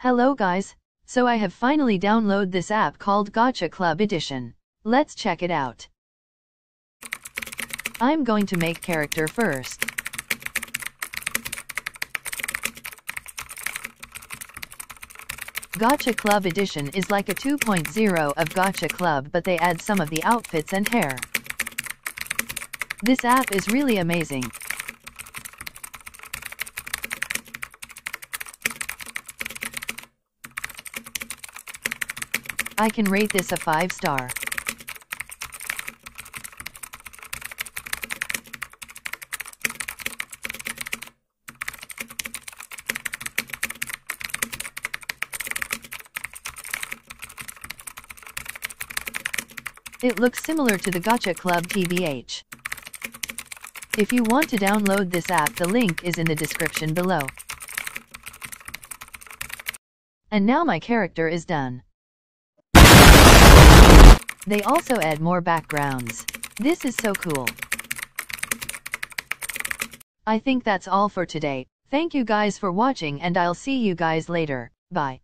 Hello guys, so I have finally downloaded this app called Gacha Club Edition. Let's check it out. I'm going to make character first. Gacha Club Edition is like a 2.0 of Gacha Club but they add some of the outfits and hair. This app is really amazing. I can rate this a 5 star. It looks similar to the Gacha Club TBH. If you want to download this app the link is in the description below. And now my character is done. They also add more backgrounds. This is so cool. I think that's all for today. Thank you guys for watching and I'll see you guys later. Bye.